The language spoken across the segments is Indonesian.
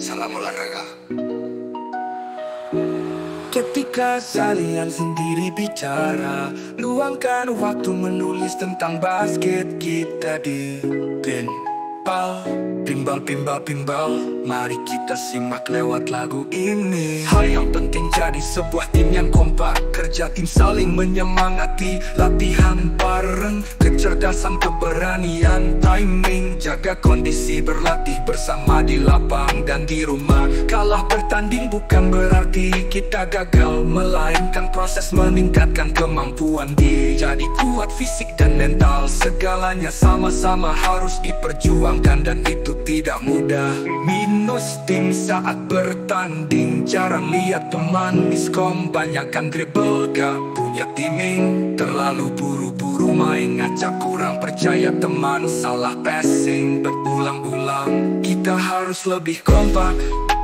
Salam olahraga. Ketika kalian sendiri bicara Luangkan waktu menulis tentang basket kita di Pinball Pinball, pinball, pinball Mari kita simak lewat lagu ini. Hal yang penting jadi sebuah tim yang kompak. Kerja tim saling menyemangati. Latihan bareng. Kecerdasan, keberanian, timing. Jaga kondisi berlatih bersama di lapang dan di rumah. Kalah bertanding bukan berarti kita gagal. Melainkan proses meningkatkan kemampuan diri. Jadi kuat fisik dan mental. Segalanya sama-sama harus diperjuangkan Dan itu tidak mudah Minus tim saat bertanding Jarang lihat teman miskom Banyakkan dribble gak punya timing Terlalu buru-buru main ngacak kurang percaya teman Salah passing berulang-ulang Kita harus lebih kompak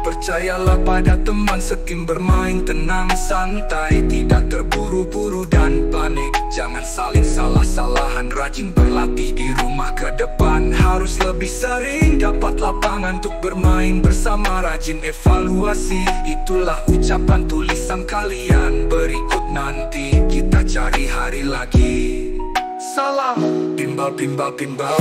Percayalah pada teman setim bermain tenang santai Tidak terburu-buru dan panik. Jangan saling salah-salahan Rajin berlatih di rumah ke depan. Harus lebih sering dapat lapangan untuk bermain bersama Rajin evaluasi. Itulah ucapan tulisan kalian Berikut nanti kita cari hari lagi. Salam bimbal, bimbal Bimbal,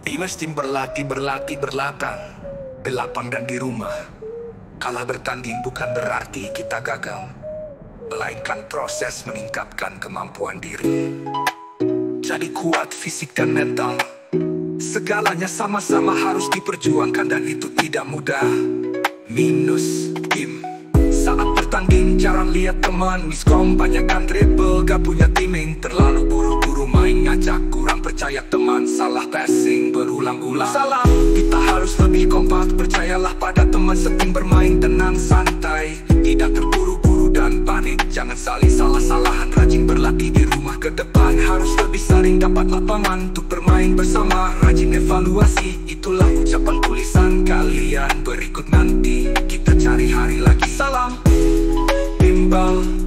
Tim berlatih, berlatih, berlatang Belapang dan di rumah. Kalah bertanding bukan berarti kita gagal Melainkan proses meningkatkan kemampuan diri. Jadi kuat fisik dan mental. Segalanya sama-sama harus diperjuangkan dan itu tidak mudah. Minus tim. Saat bertanding jarang lihat teman. Miskom banyakkan dribble Gak punya timing. Terlalu buru-buru main ngajak Kurang percaya teman. Salah passing berulang-ulang. Salam kita harus lebih kompak Percayalah pada teman Seting bermain tenang santai. Tidak terburu-buru dan panik Jangan saling salah-salahan. Rajin berlatih di rumah ke depan. Harus lebih sering dapat lapangan Untuk bermain bersama. Rajin evaluasi Itulah ucapan tulisan kalian. Berikut nanti Kita cari hari lagi. Salam Timbal